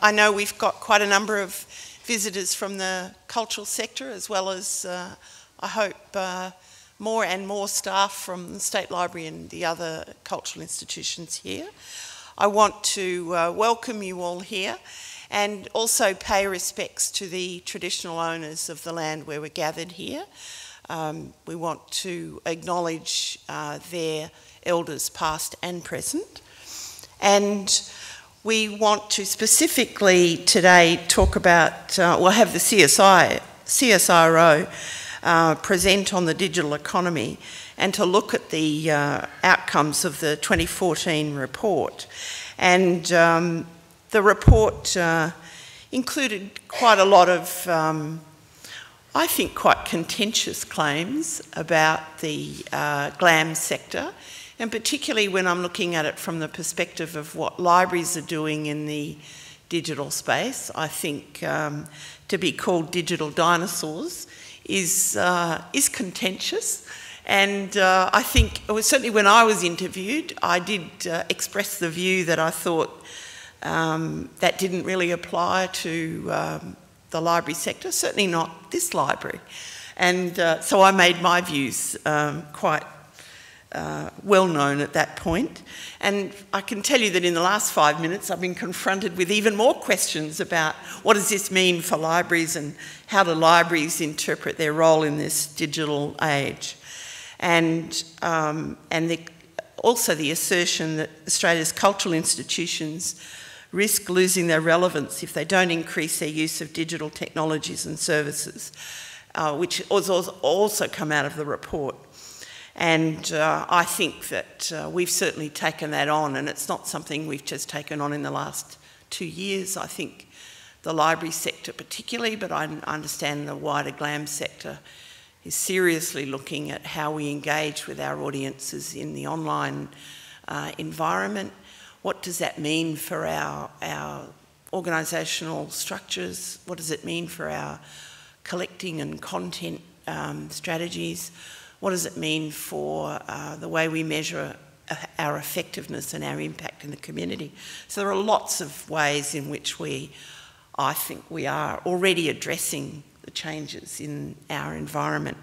I know we've got quite a number of visitors from the cultural sector as well as, uh, I hope, uh, more and more staff from the State Library and the other cultural institutions here. I want to uh, welcome you all here and also pay respects to the traditional owners of the land where we're gathered here. Um, we want to acknowledge uh, their elders past and present. And we want to specifically today talk about, uh, we'll have the CSI, CSIRO uh, present on the digital economy and to look at the uh, outcomes of the 2014 report. And um, the report uh, included quite a lot of, um, I think, quite contentious claims about the uh, GLAM sector and particularly when I'm looking at it from the perspective of what libraries are doing in the digital space, I think um, to be called digital dinosaurs is, uh, is contentious. And uh, I think, certainly when I was interviewed, I did uh, express the view that I thought um, that didn't really apply to um, the library sector, certainly not this library. And uh, so I made my views um, quite uh, well known at that point. And I can tell you that in the last five minutes, I've been confronted with even more questions about what does this mean for libraries and how do libraries interpret their role in this digital age. And, um, and the, also the assertion that Australia's cultural institutions risk losing their relevance if they don't increase their use of digital technologies and services, uh, which has also come out of the report. And uh, I think that uh, we've certainly taken that on, and it's not something we've just taken on in the last two years. I think the library sector, particularly, but I understand the wider GLAM sector, is seriously looking at how we engage with our audiences in the online uh, environment. What does that mean for our, our organisational structures? What does it mean for our collecting and content um, strategies? What does it mean for uh, the way we measure uh, our effectiveness and our impact in the community? So there are lots of ways in which we, I think, we are already addressing the changes in our environment.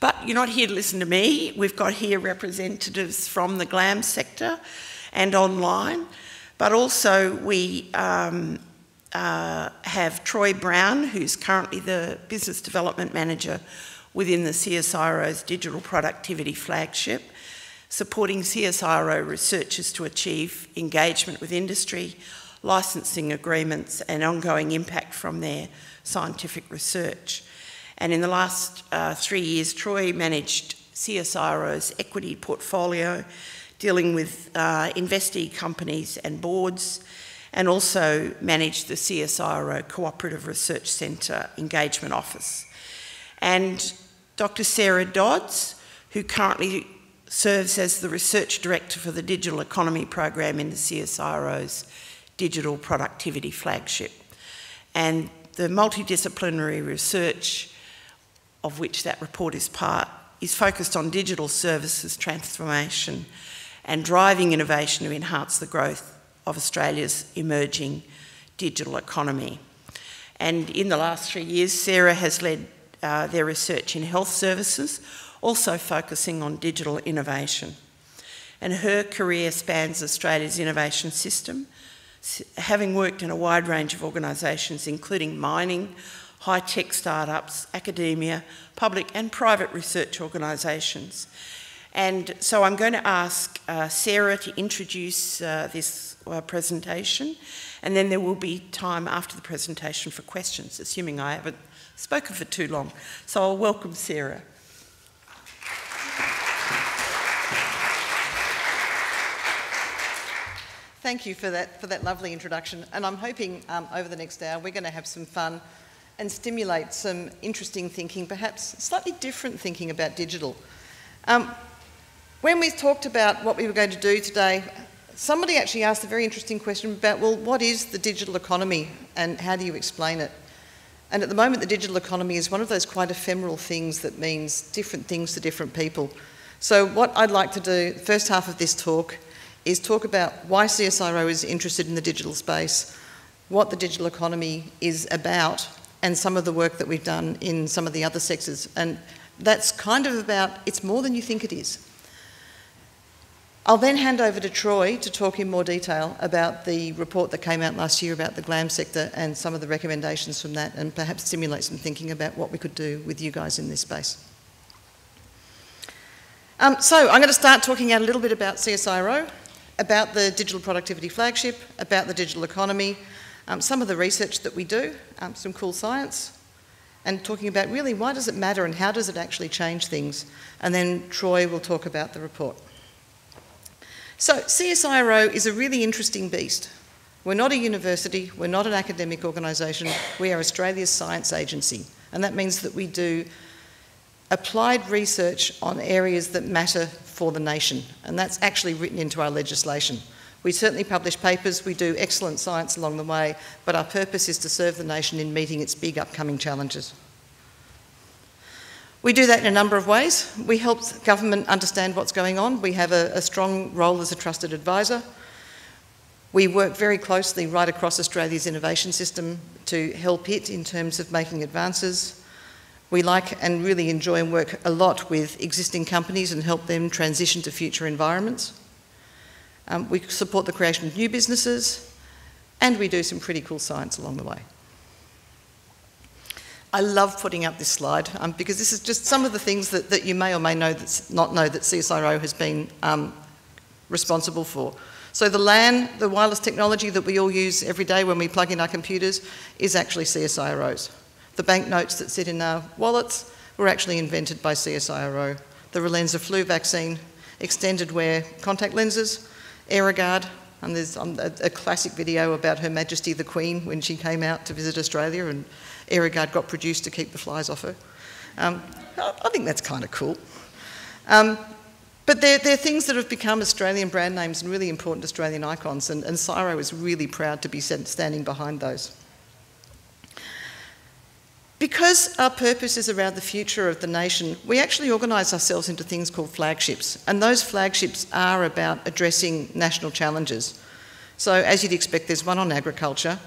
But you're not here to listen to me. We've got here representatives from the GLAM sector and online, but also we um, uh, have Troy Brown, who's currently the Business Development Manager within the CSIRO's digital productivity flagship, supporting CSIRO researchers to achieve engagement with industry, licensing agreements and ongoing impact from their scientific research. And in the last uh, three years, Troy managed CSIRO's equity portfolio, dealing with uh, investee companies and boards, and also managed the CSIRO Cooperative Research Centre Engagement Office. And Dr. Sara Dods, who currently serves as the Research Director for the Digital Economy Program in the CSIRO's Digital Productivity Flagship. And the multidisciplinary research of which that report is part is focused on digital services transformation and driving innovation to enhance the growth of Australia's emerging digital economy. And in the last three years, Sara has led uh, their research in health services, also focusing on digital innovation. And her career spans Australia's innovation system, having worked in a wide range of organisations, including mining, high tech startups, academia, public and private research organisations. And so I'm going to ask uh, Sara to introduce uh, this uh, presentation, and then there will be time after the presentation for questions, assuming I haven't spoken for too long. So I'll welcome Sara. Thank you for that, for that lovely introduction. And I'm hoping um, over the next hour we're going to have some fun and stimulate some interesting thinking, perhaps slightly different thinking about digital. Um, when we talked about what we were going to do today, somebody actually asked a very interesting question about, well, what is the digital economy and how do you explain it? And at the moment, the digital economy is one of those quite ephemeral things that means different things to different people. So, what I'd like to do, first half of this talk, is talk about why CSIRO is interested in the digital space, what the digital economy is about, and some of the work that we've done in some of the other sectors. And that's kind of about, it's more than you think it is. I'll then hand over to Troy to talk in more detail about the report that came out last year about the GLAM sector and some of the recommendations from that and perhaps stimulate some thinking about what we could do with you guys in this space. Um, so I'm going to start talking out a little bit about CSIRO, about the digital productivity flagship, about the digital economy, um, some of the research that we do, um, some cool science, and talking about really why does it matter and how does it actually change things. And then Troy will talk about the report. So CSIRO is a really interesting beast. We're not a university, we're not an academic organisation, we are Australia's science agency. And that means that we do applied research on areas that matter for the nation. And that's actually written into our legislation. We certainly publish papers, we do excellent science along the way, but our purpose is to serve the nation in meeting its big upcoming challenges. We do that in a number of ways. We help government understand what's going on. We have a, a, strong role as a trusted advisor. We work very closely right across Australia's innovation system to help it in terms of making advances. We like and really enjoy and work a lot with existing companies and help them transition to future environments. Um, we support the creation of new businesses and we do some pretty cool science along the way. I love putting up this slide um, because this is just some of the things that, that you may or may know that's not know that CSIRO has been um, responsible for. So the LAN, the wireless technology that we all use every day when we plug in our computers, is actually CSIRO's. The banknotes that sit in our wallets were actually invented by CSIRO. The Relenza flu vaccine, extended wear contact lenses, Aerogard, and there's um, a, a, classic video about Her Majesty the Queen when she came out to visit Australia and Aerogard got produced to keep the flies off her. Um, I think that's kind of cool. Um, but they're, they're, things that have become Australian brand names and really important Australian icons, and, and CSIRO is really proud to be standing behind those. Because our purpose is around the future of the nation, we actually organise ourselves into things called flagships, and those flagships are about addressing national challenges. So, as you'd expect, there's one on agriculture,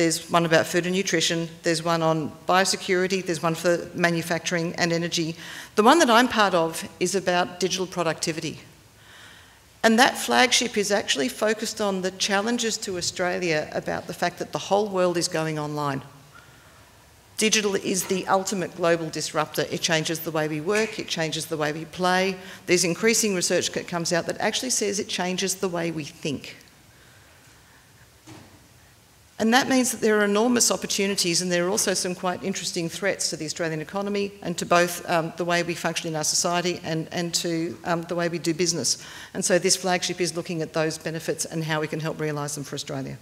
there's one about food and nutrition, there's one on biosecurity, there's one for manufacturing and energy. The one that I'm part of is about digital productivity. And that flagship is actually focused on the challenges to Australia about the fact that the whole world is going online. Digital is the ultimate global disruptor. It changes the way we work, it changes the way we play. There's increasing research that comes out that actually says it changes the way we think. And that means that there are enormous opportunities and there are also some quite interesting threats to the Australian economy and to both um, the way we function in our society and, and to um, the way we do business. And so this flagship is looking at those benefits and how we can help realise them for Australia.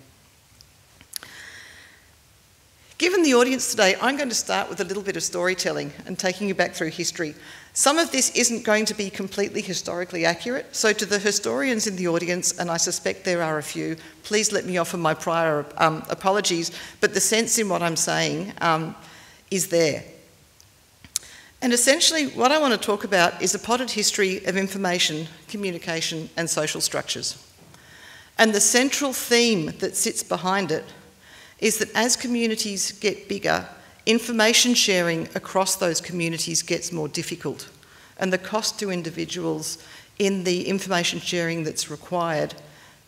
Given the audience today, I'm going to start with a little bit of storytelling and taking you back through history. Some of this isn't going to be completely historically accurate, so to the historians in the audience, and I suspect there are a few, please let me offer my prior um, apologies, but the sense in what I'm saying um, is there. And essentially, what I want to talk about is a potted history of information, communication, and social structures. And the central theme that sits behind it is that as communities get bigger, information sharing across those communities gets more difficult. And the cost to individuals in the information sharing that's required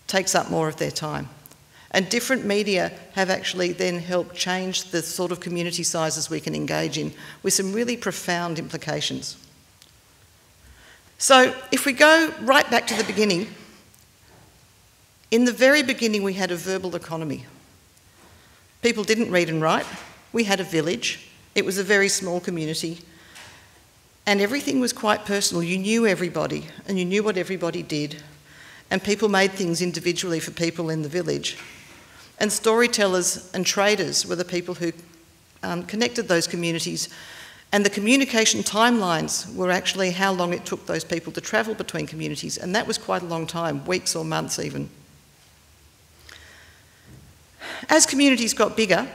takes up more of their time. And different media have actually then helped change the sort of community sizes we can engage in with some really profound implications. So, if we go right back to the beginning, in the very beginning, we had a verbal economy. People didn't read and write. We had a village. It was a very small community. And everything was quite personal. You knew everybody and you knew what everybody did. And people made things individually for people in the village. And storytellers and traders were the people who um, connected those communities. And the communication timelines were actually how long it took those people to travel between communities. And that was quite a long time, weeks or months even. As communities got bigger,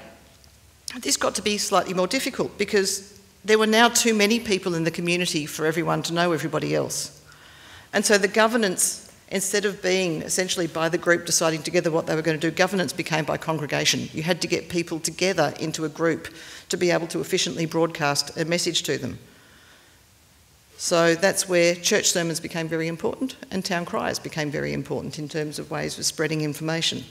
this got to be slightly more difficult because there were now too many people in the community for everyone to know everybody else. And so the governance instead of being essentially by the group deciding together what they were going to do, governance became by congregation. You had to get people together into a group to be able to efficiently broadcast a message to them. So that's where church sermons became very important and town criers became very important in terms of ways of spreading information.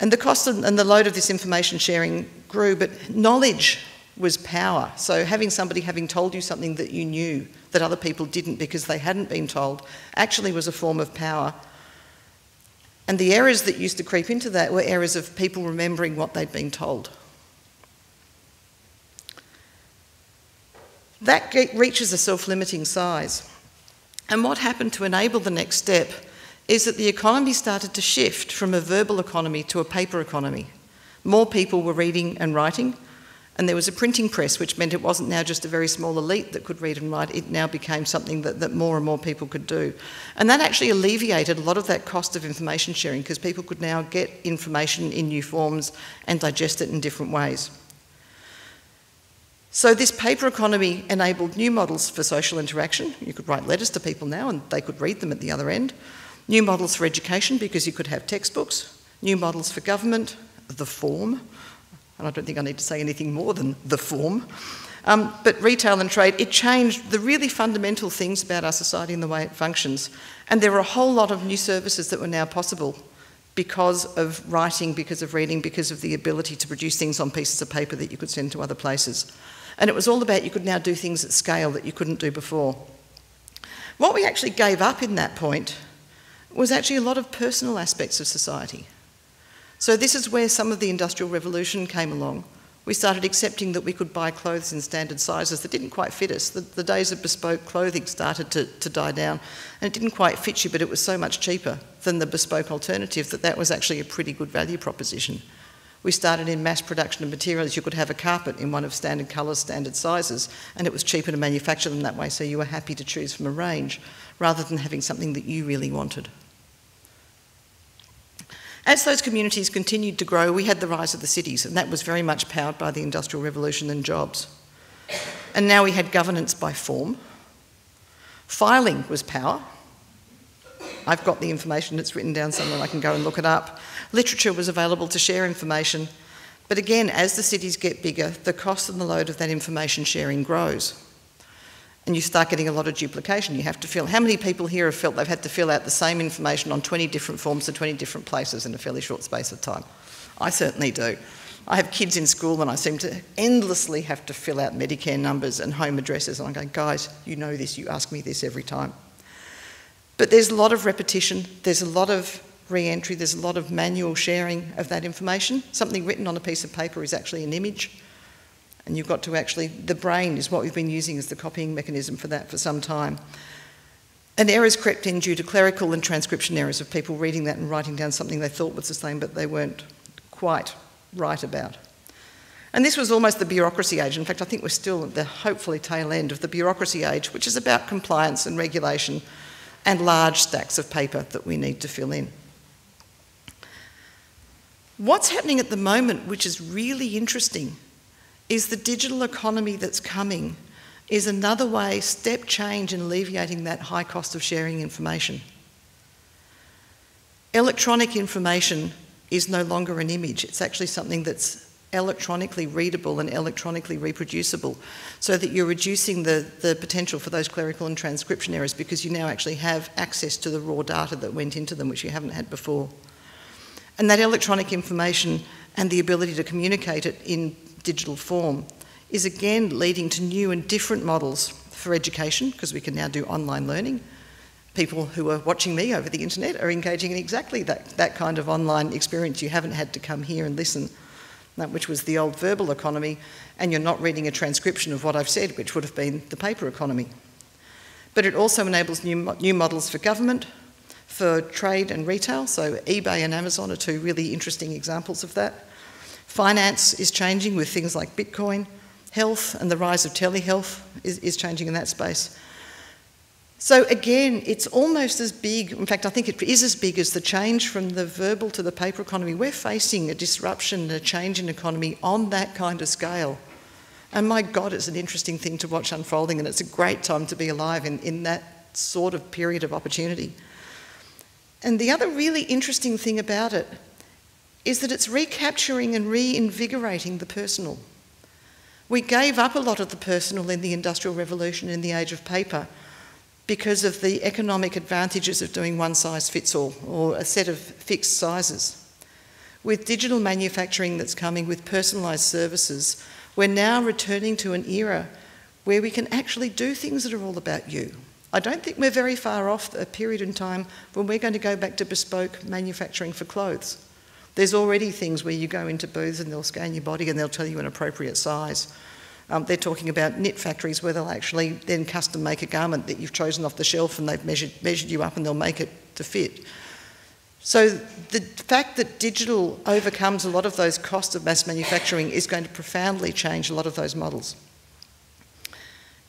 And the cost and the load of this information sharing grew, but knowledge was power. So having somebody having told you something that you knew that other people didn't because they hadn't been told actually was a form of power. And the errors that used to creep into that were errors of people remembering what they'd been told. That reaches a self limiting size. And what happened to enable the next step is that the economy started to shift from a verbal economy to a paper economy. More people were reading and writing, and there was a printing press, which meant it wasn't now just a very small elite that could read and write, it now became something that, that more and more people could do. And that actually alleviated a lot of that cost of information sharing because people could now get information in new forms and digest it in different ways. So, this paper economy enabled new models for social interaction. You could write letters to people now and they could read them at the other end. New models for education because you could have textbooks. New models for government, the form. And I don't think I need to say anything more than the form. Um, but retail and trade, it changed the really fundamental things about our society and the way it functions. And there were a whole lot of new services that were now possible because of writing, because of reading, because of the ability to produce things on pieces of paper that you could send to other places. And it was all about you could now do things at scale that you couldn't do before. What we actually gave up in that point was actually a lot of personal aspects of society. So, this is where some of the Industrial Revolution came along. We started accepting that we could buy clothes in standard sizes that didn't quite fit us. The, the days of bespoke clothing started to, to die down, and it didn't quite fit you, but it was so much cheaper than the bespoke alternative that that was actually a pretty good value proposition. We started in mass production of materials. You could have a carpet in one of standard colours, standard sizes, and it was cheaper to manufacture them that way, so you were happy to choose from a range rather than having something that you really wanted. As those communities continued to grow, we had the rise of the cities, and that was very much powered by the Industrial Revolution and jobs. And now we had governance by form. Filing was power. I've got the information, it's written down somewhere, I can go and look it up. Literature was available to share information. But again, as the cities get bigger, the cost and the load of that information sharing grows and you start getting a lot of duplication. You have to fill. How many people here have felt they've had to fill out the same information on 20 different forms to 20 different places in a fairly short space of time? I certainly do. I have kids in school and I seem to endlessly have to fill out Medicare numbers and home addresses. And I'm going, guys, you know this, you ask me this every time. But there's a lot of repetition, there's a lot of re entry, there's a lot of manual sharing of that information. Something written on a piece of paper is actually an image. And you've got to actually, the brain is what we've been using as the copying mechanism for that for some time. And errors crept in due to clerical and transcription errors of people reading that and writing down something they thought was the same, but they weren't quite right about. And this was almost the bureaucracy age. In fact, I think we're still at the hopefully tail end of the bureaucracy age, which is about compliance and regulation and large stacks of paper that we need to fill in. What's happening at the moment, which is really interesting, is the digital economy that's coming is another way, step change in alleviating that high cost of sharing information. Electronic information is no longer an image, it's actually something that's electronically readable and electronically reproducible so that you're reducing the, the potential for those clerical and transcription errors because you now actually have access to the raw data that went into them, which you haven't had before. And that electronic information and the ability to communicate it in digital form is again leading to new and different models for education because we can now do online learning. People who are watching me over the internet are engaging in exactly that, that kind of online experience. You haven't had to come here and listen, which was the old verbal economy, and you're not reading a transcription of what I've said, which would have been the paper economy. But it also enables new, new models for government, for trade and retail. So eBay and Amazon are two really interesting examples of that. Finance is changing with things like Bitcoin. Health and the rise of telehealth is, is changing in that space. So again, it's almost as big, in fact, I think it is as big as the change from the verbal to the paper economy. We're facing a disruption, a change in economy on that kind of scale. And my God, it's an interesting thing to watch unfolding, and it's a great time to be alive in, in that sort of period of opportunity. And the other really interesting thing about it is that it's recapturing and reinvigorating the personal. We gave up a lot of the personal in the Industrial Revolution in the age of paper because of the economic advantages of doing one size fits all or a set of fixed sizes. With digital manufacturing that's coming with personalised services, we're now returning to an era where we can actually do things that are all about you. I don't think we're very far off a period in time when we're going to go back to bespoke manufacturing for clothes. There's already things where you go into booths and they'll scan your body and they'll tell you an appropriate size. Um, they're talking about knit factories where they'll actually then custom make a garment that you've chosen off the shelf and they've measured, measured you up and they'll make it to fit. So the fact that digital overcomes a lot of those costs of mass manufacturing is going to profoundly change a lot of those models.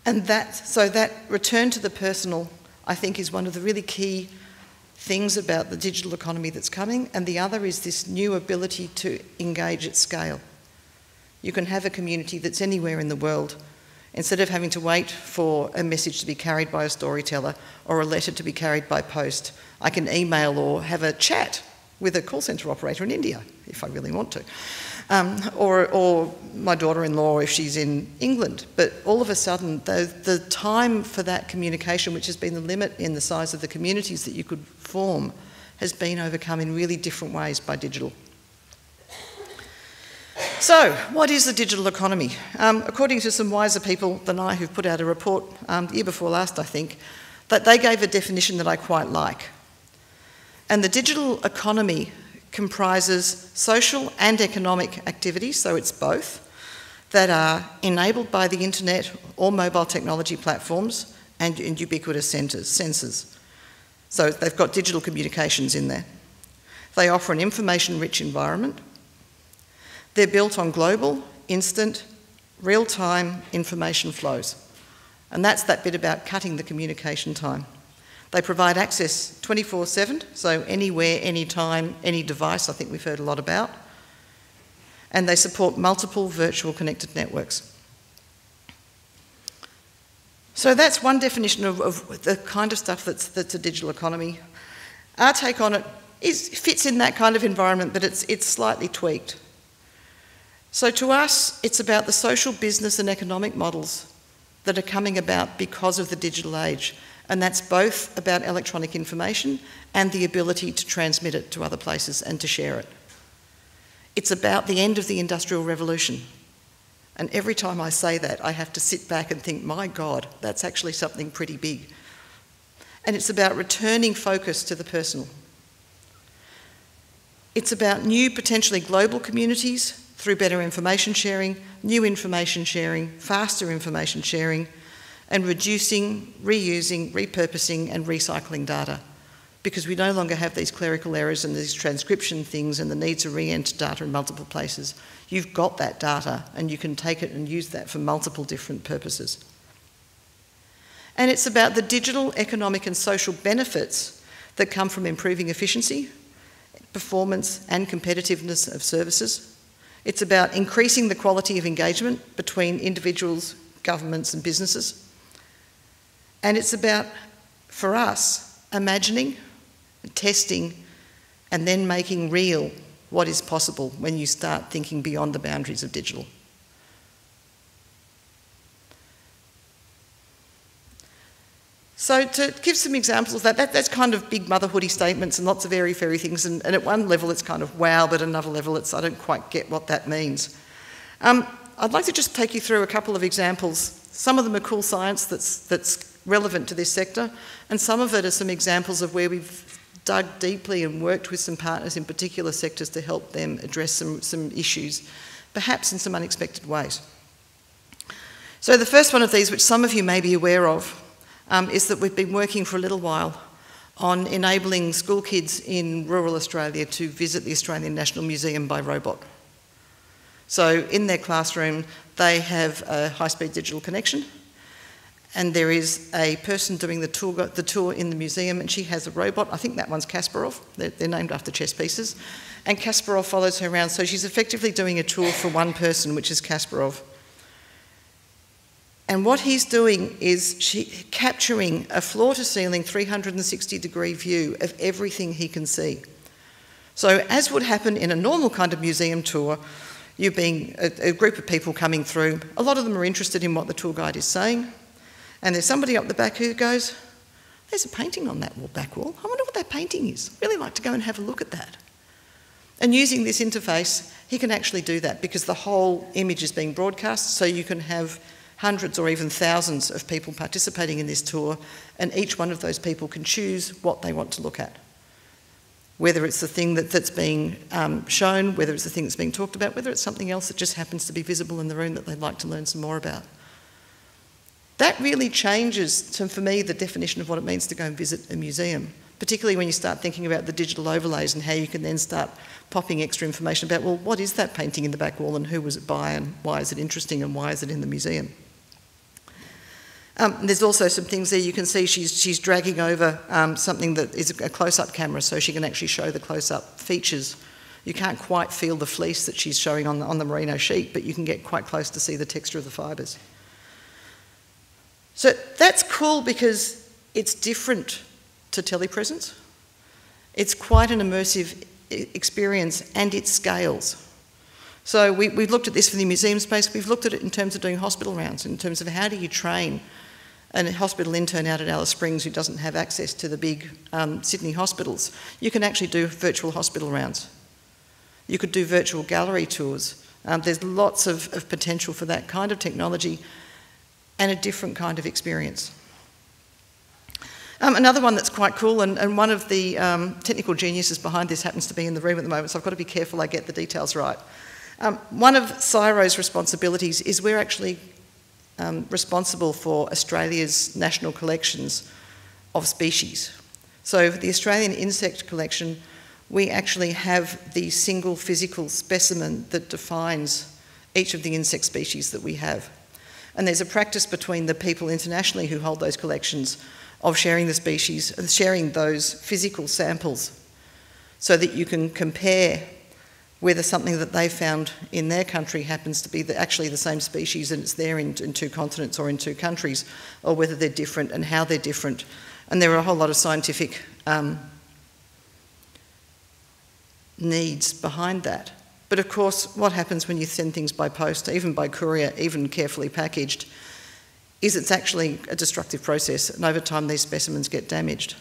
And that, so that return to the personal, I think, is one of the really key things about the digital economy that's coming. And the other is this new ability to engage at scale. You can have a community that's anywhere in the world. Instead of having to wait for a message to be carried by a storyteller or a letter to be carried by post, I can email or have a chat with a call centre operator in India if I really want to. Um, or, or my daughter in law if she's in England. But all of a sudden, the, the time for that communication, which has been the limit in the size of the communities that you could form, has been overcome in really different ways by digital. So, what is the digital economy? Um, according to some wiser people than I who've put out a report um, the year before last, I think, that they gave a definition that I quite like. And the digital economy comprises social and economic activities, so it's both, that are enabled by the internet or mobile technology platforms and, and ubiquitous centres, sensors. So they've got digital communications in there. They offer an information rich environment they're built on global, instant, real time information flows. And that's that bit about cutting the communication time. They provide access 24 7, so anywhere, anytime, any device, I think we've heard a lot about. And they support multiple virtual connected networks. So that's one definition of, of the kind of stuff that's, that's a digital economy. Our take on it is, fits in that kind of environment, but it's, it's slightly tweaked. So to us, it's about the social, business, and economic models that are coming about because of the digital age. And that's both about electronic information and the ability to transmit it to other places and to share it. It's about the end of the Industrial Revolution. And every time I say that, I have to sit back and think, my God, that's actually something pretty big. And it's about returning focus to the personal. It's about new, potentially global communities through better information sharing, new information sharing, faster information sharing, and reducing, reusing, repurposing, and recycling data. Because we no longer have these clerical errors and these transcription things and the need to re enter data in multiple places. You've got that data and you can take it and use that for multiple different purposes. And it's about the digital, economic, and social benefits that come from improving efficiency, performance, and competitiveness of services, it's about increasing the quality of engagement between individuals, governments, and businesses. And it's about, for us, imagining, testing, and then making real what is possible when you start thinking beyond the boundaries of digital. So to give some examples that, that that's kind of big motherhoody statements and lots of airy fairy things. And, and, at one level it's kind of wow, but at another level it's I don't quite get what that means. Um, I'd like to just take you through a couple of examples. Some of them are cool science that's, that's relevant to this sector, and some of it are some examples of where we've dug deeply and worked with some partners in particular sectors to help them address some, some issues, perhaps in some unexpected ways. So the first one of these, which some of you may be aware of, um, is that we've been working for a little while on enabling school kids in rural Australia to visit the Australian National Museum by robot. So in their classroom, they have a high-speed digital connection, and there is a person doing the tour, the tour in the museum, and she has a robot. I think that one's Kasparov. They're, they're named after chess pieces. And Kasparov follows her around, so she's effectively doing a tour for one person, which is Kasparov. And what he's doing is she, capturing a floor to ceiling 360 degree view of everything he can see. So, as would happen in a normal kind of museum tour, you being a, a, group of people coming through, a lot of them are interested in what the tour guide is saying. And there's somebody up the back who goes, There's a painting on that wall, back wall. I wonder what that painting is. I'd really like to go and have a look at that. And using this interface, he can actually do that because the whole image is being broadcast, so you can have hundreds or even thousands of people participating in this tour, and each one of those people can choose what they want to look at whether it's the thing that, that's being um, shown, whether it's the thing that's being talked about, whether it's something else that just happens to be visible in the room that they'd like to learn some more about. That really changes, to, for me, the definition of what it means to go and visit a museum, particularly when you start thinking about the digital overlays and how you can then start popping extra information about, well, what is that painting in the back wall and who was it by and why is it interesting and why is it in the museum? Um, there's also some things there you can see she's, she's dragging over um, something that is a close-up camera so she can actually show the close-up features. You can't quite feel the fleece that she's showing on the, on the merino sheet, but you can get quite close to see the texture of the fibres. So that's cool because it's different to telepresence. It's quite an immersive experience and it scales. So we, have looked at this for the museum space, we've looked at it in terms of doing hospital rounds, in terms of how do you train a hospital intern out at Alice Springs who doesn't have access to the big um, Sydney hospitals, you can actually do virtual hospital rounds. You could do virtual gallery tours. Um, there's lots of, of potential for that kind of technology and a different kind of experience. Um, another one that's quite cool, and, and one of the um, technical geniuses behind this happens to be in the room at the moment, so I've got to be careful I get the details right. Um, one of CSIRO's responsibilities is we're actually um, responsible for Australia's national collections of species. So for the Australian insect collection, we actually have the single physical specimen that defines each of the insect species that we have. And there's a practice between the people internationally who hold those collections of sharing the species, and sharing those physical samples so that you can compare whether something that they found in their country happens to be the, actually the same species and it's there in, in, two continents or in two countries, or whether they're different and how they're different. And there are a whole lot of scientific um, needs behind that. But of course, what happens when you send things by post, even by courier, even carefully packaged, is it's actually a destructive process, and over time these specimens get damaged.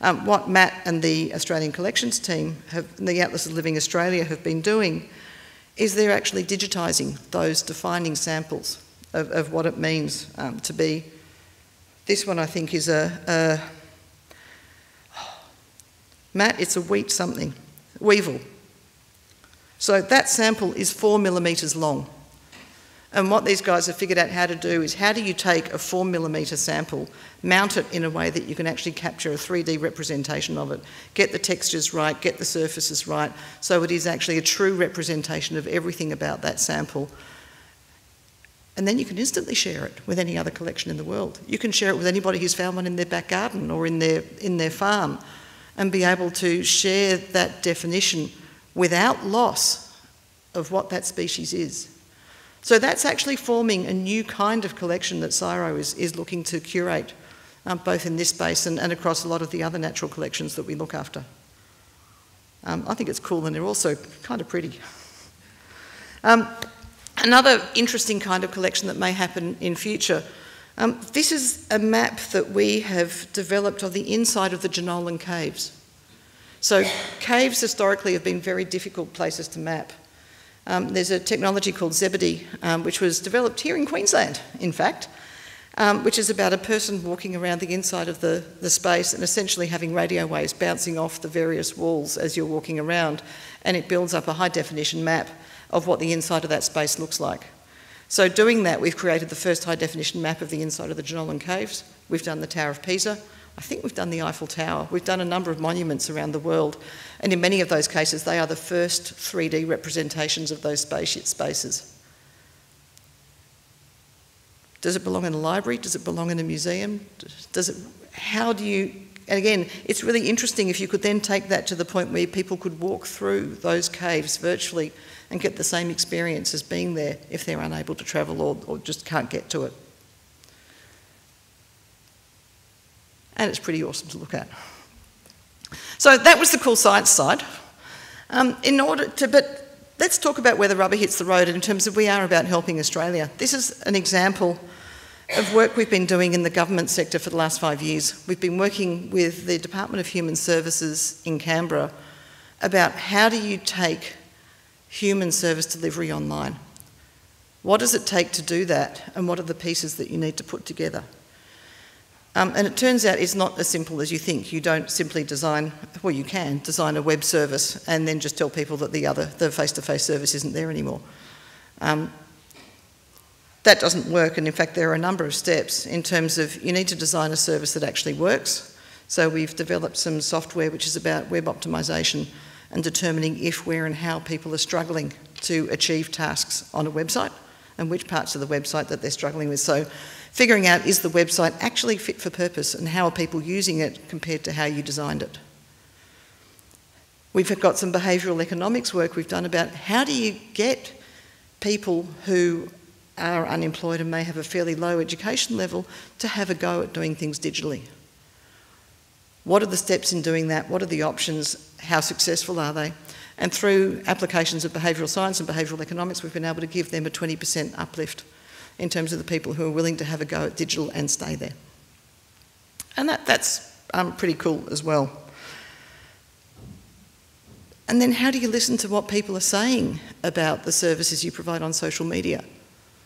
Um, what Matt and the Australian Collections team, have, the Atlas of Living Australia, have been doing is they're actually digitising those defining samples of, of what it means um, to be. This one, I think, is a, a Matt, it's a wheat something, weevil. So that sample is four millimetres long. And what these guys have figured out how to do is how do you take a four millimetre sample, mount it in a way that you can actually capture a 3D representation of it, get the textures right, get the surfaces right, so it is actually a true representation of everything about that sample. And then you can instantly share it with any other collection in the world. You can share it with anybody who's found one in their back garden or in their, in their farm and be able to share that definition without loss of what that species is. So that's actually forming a new kind of collection that CSIRO is, is looking to curate, um, both in this basin and, across a lot of the other natural collections that we look after. Um, I think it's cool and they're also kind of pretty. Um, another interesting kind of collection that may happen in future. Um, this is a map that we have developed of the inside of the Jenolan Caves. So caves historically have been very difficult places to map. Um, there's a technology called Zebedee, um, which was developed here in Queensland, in fact, um, which is about a person walking around the inside of the, the space and essentially having radio waves bouncing off the various walls as you're walking around, and it builds up a high definition map of what the inside of that space looks like. So, doing that, we've created the first high definition map of the inside of the Jenolan Caves. We've done the Tower of Pisa. I think we've done the Eiffel Tower. We've done a number of monuments around the world. And in many of those cases, they are the first 3D representations of those spaces. Does it belong in a library? Does it belong in a museum? Does it, how do you, and again, it's really interesting if you could then take that to the point where people could walk through those caves virtually and get the same experience as being there if they're unable to travel or, or just can't get to it. And it's pretty awesome to look at. So that was the cool science side. Um, in order to, but let's talk about where the rubber hits the road in terms of we are about helping Australia. This is an example of work we've been doing in the government sector for the last five years. We've been working with the Department of Human Services in Canberra about how do you take human service delivery online? What does it take to do that, and what are the pieces that you need to put together? Um, and it turns out it's not as simple as you think. You don't simply design, well, you can design a web service and then just tell people that the other, the face-to-face service isn't there anymore. Um, that doesn't work, and in fact, there are a number of steps in terms of you need to design a service that actually works. So we've developed some software which is about web optimization and determining if, where, and how people are struggling to achieve tasks on a website and which parts of the website that they're struggling with. So figuring out is the website actually fit for purpose and how are people using it compared to how you designed it. We've got some behavioural economics work we've done about how do you get people who are unemployed and may have a fairly low education level to have a go at doing things digitally. What are the steps in doing that? What are the options? How successful are they? And through applications of behavioural science and behavioural economics, we've been able to give them a 20% uplift in terms of the people who are willing to have a go at digital and stay there. And that, that's um, pretty cool as well. And then how do you listen to what people are saying about the services you provide on social media?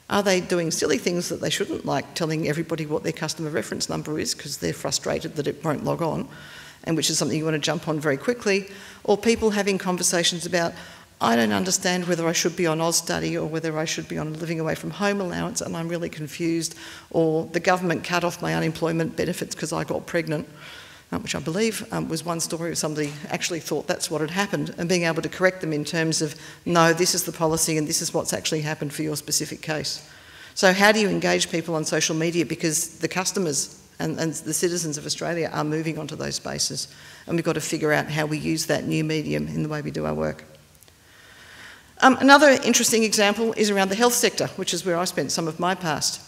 Are they doing silly things that they shouldn't, like telling everybody what their customer reference number is because they're frustrated that it won't log on, and which is something you want to jump on very quickly? Or people having conversations about, I don't understand whether I should be on Austudy or whether I should be on living away from home allowance, and I'm really confused. Or the government cut off my unemployment benefits because I got pregnant um, which I believe um, was one story where somebody actually thought that's what had happened, and being able to correct them in terms of, no, this is the policy and this is what's actually happened for your specific case. So, how do you engage people on social media? Because the customers and, and the citizens of Australia are moving onto those spaces, and we've got to figure out how we use that new medium in the way we do our work. Um, another interesting example is around the health sector, which is where I spent some of my past.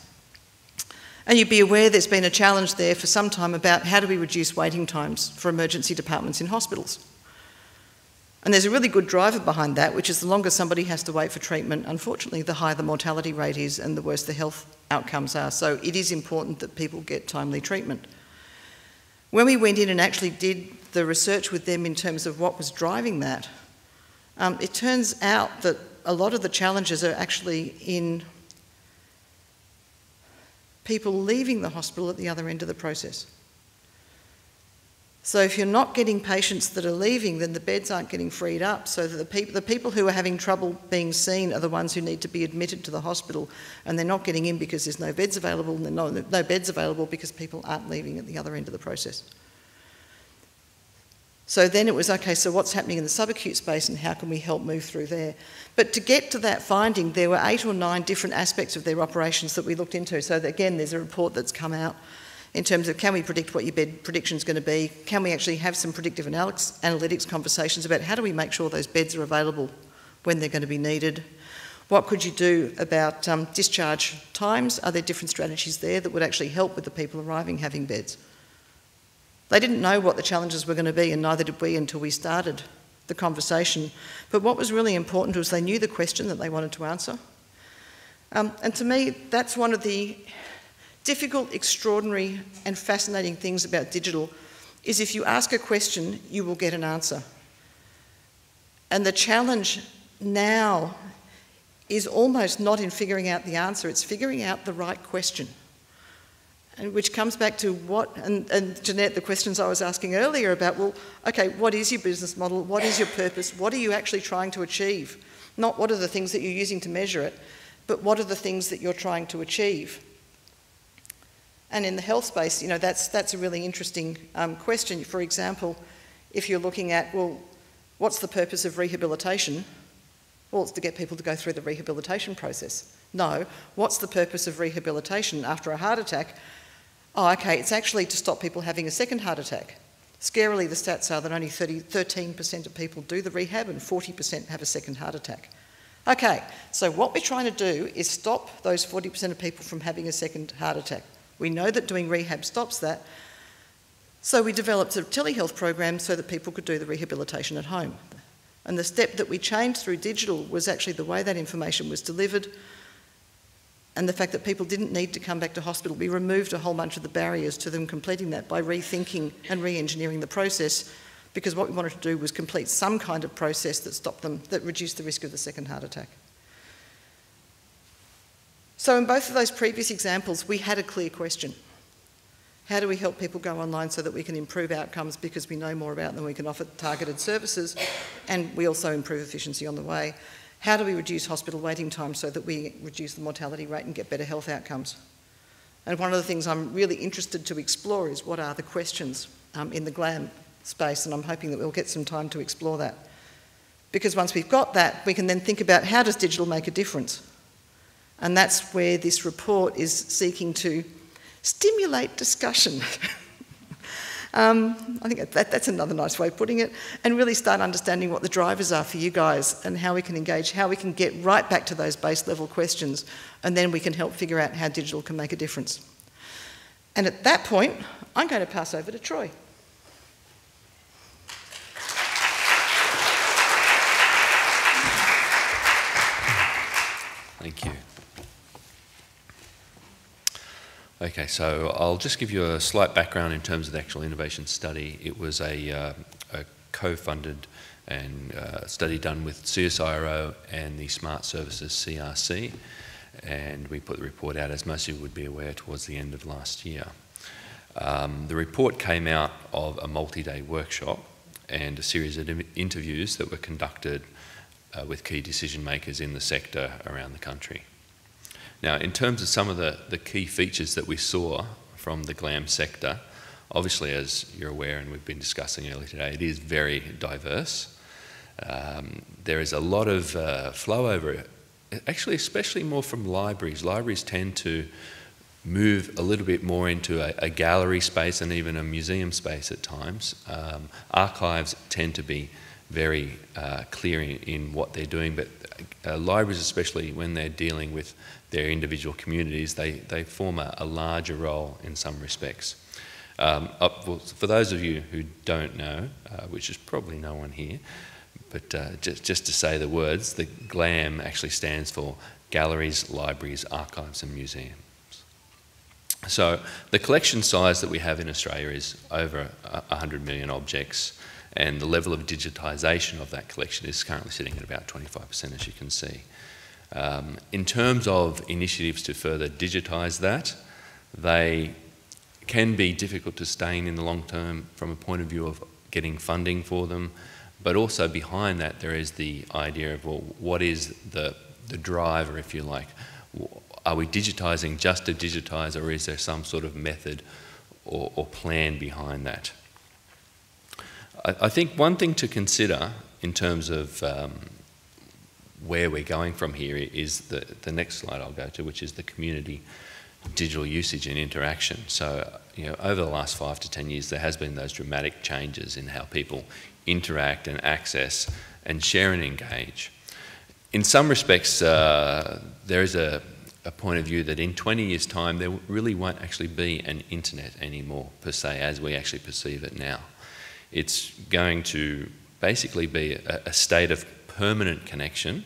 And you'd be aware there's been a challenge there for some time about how do we reduce waiting times for emergency departments in hospitals. And there's a really good driver behind that, which is the longer somebody has to wait for treatment, unfortunately, the higher the mortality rate is and the worse the health outcomes are. So it is important that people get timely treatment. When we went in and actually did the research with them in terms of what was driving that, um, it turns out that a lot of the challenges are actually in people leaving the hospital at the other end of the process. So if you're not getting patients that are leaving, then the beds aren't getting freed up. So the, pe- the people who are having trouble being seen are the ones who need to be admitted to the hospital, and they're not getting in because there's no beds available, and no, no beds available because people aren't leaving at the other end of the process. So then it was okay, so what's happening in the subacute space and how can we help move through there? But to get to that finding, there were eight or nine different aspects of their operations that we looked into. So again, there's a report that's come out in terms of can we predict what your bed prediction is going to be? Can we actually have some predictive analytics conversations about how do we make sure those beds are available when they're going to be needed? What could you do about um, discharge times? Are there different strategies there that would actually help with the people arriving having beds? They didn't know what the challenges were going to be, and neither did we until we started the conversation. But what was really important was they knew the question that they wanted to answer. Um, and to me, that's one of the difficult, extraordinary, and fascinating things about digital is if you ask a question, you will get an answer. And the challenge now is almost not in figuring out the answer, it's figuring out the right question. And which comes back to what, and, and Jeanette, the questions I was asking earlier about, well, okay, what is your business model? What is your purpose? What are you actually trying to achieve? Not what are the things that you're using to measure it, but what are the things that you're trying to achieve? And in the health space, you know, that's, that's a really interesting um, question. For example, if you're looking at, well, what's the purpose of rehabilitation? Well, it's to get people to go through the rehabilitation process. No, what's the purpose of rehabilitation after a heart attack? Oh, okay, it's actually to stop people having a second heart attack. Scarily, the stats are that only 30, 13% of people do the rehab and 40% have a second heart attack. Okay, so what we're trying to do is stop those 40% of people from having a second heart attack. We know that doing rehab stops that. So we developed a telehealth program so that people could do the rehabilitation at home. And the step that we changed through digital was actually the way that information was delivered and the fact that people didn't need to come back to hospital. We removed a whole bunch of the barriers to them completing that by rethinking and re-engineering the process because what we wanted to do was complete some kind of process that stopped them, that reduced the risk of the second heart attack. So in both of those previous examples, we had a clear question. How do we help people go online so that we can improve outcomes because we know more about them, we can offer targeted services, and we also improve efficiency on the way? How do we reduce hospital waiting time so that we reduce the mortality rate and get better health outcomes? And one of the things I'm really interested to explore is what are the questions um, in the GLAM space, and I'm hoping that we'll get some time to explore that. Because once we've got that, we can then think about how does digital make a difference? And that's where this report is seeking to stimulate discussion. um, I think that, that's another nice way of putting it, and really start understanding what the drivers are for you guys and how we can engage, how we can get right back to those base level questions, and then we can help figure out how digital can make a difference. And at that point, I'm going to pass over to Troy. Thank you. Okay, so I'll just give you a slight background in terms of the actual innovation study. It was a, uh, a co-funded and uh, study done with CSIRO and the Smart Services CRC, and we put the report out, as most of you would be aware, towards the end of last year. Um, the report came out of a multi-day workshop and a series of interviews that were conducted uh, with key decision makers in the sector around the country. Now, in terms of some of the, the key features that we saw from the GLAM sector, obviously, as you're aware and we've been discussing earlier today, it is very diverse. Um, there is a lot of uh, flow over, actually, especially more from libraries. Libraries tend to move a little bit more into a, a gallery space and even a museum space at times. Um, archives tend to be very uh, clear in, in, what they're doing, but uh, libraries, especially when they're dealing with their individual communities, they, they form a, a larger role in some respects. Um, well, for those of you who don't know, uh, which is probably no one here, but uh, just, just to say the words, the GLAM actually stands for Galleries, Libraries, Archives and Museums. So the collection size that we have in Australia is over 100 million objects and the level of digitisation of that collection is currently sitting at about 25% as you can see. Um, in terms of initiatives to further digitise that, they can be difficult to sustain in the long term from a point of view of getting funding for them, but also behind that there is the idea of, well, what is the, the driver, if you like? Are we digitising just to digitise or is there some sort of method or, or plan behind that? I, think one thing to consider in terms of um, where we're going from here is the, the next slide I'll go to, which is the community digital usage and interaction. So, you know, over the last five to 10 years, there has been those dramatic changes in how people interact and access and share and engage. In some respects, uh, there is a, a point of view that in 20 years' time, there really won't actually be an internet anymore, per se, as we actually perceive it now. It's going to basically be a, a state of permanent connection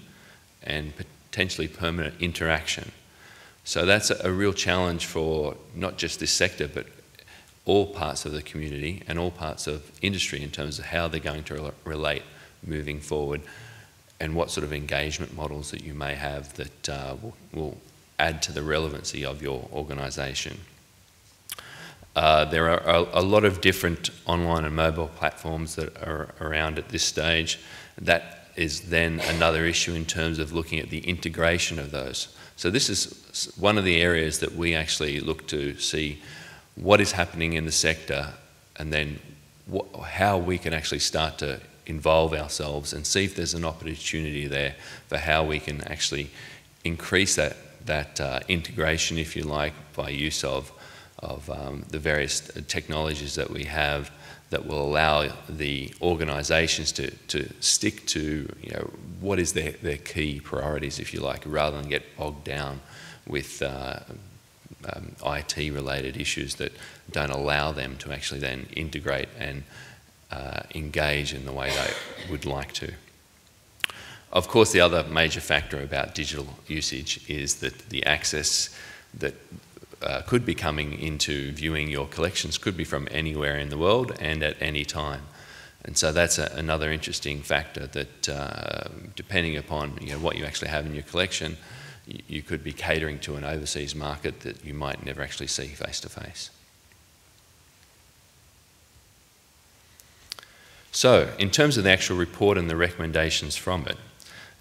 and potentially permanent interaction. So that's a, a real challenge for not just this sector, but all parts of the community and all parts of industry in terms of how they're going to relate moving forward and what sort of engagement models that you may have that uh, will, will, add to the relevancy of your organisation. Uh, there are a, a, lot of different online and mobile platforms that are around at this stage. That is then another issue in terms of looking at the integration of those. So this is one of the areas that we actually look to see what is happening in the sector and then how we can actually start to involve ourselves and see if there's an opportunity there for how we can actually increase that, that uh, integration, if you like, by use of, of um, the various technologies that we have that will allow the organisations to, to stick to you know, what is their, their key priorities, if you like, rather than get bogged down with uh, um, IT related issues that don't allow them to actually then integrate and uh, engage in the way they would like to. Of course, the other major factor about digital usage is that the access that uh, could be coming into viewing your collections could be from anywhere in the world and at any time. And so that's a, another interesting factor that, uh, depending upon you know, what you actually have in your collection, you, you could be catering to an overseas market that you might never actually see face to face. So, in terms of the actual report and the recommendations from it,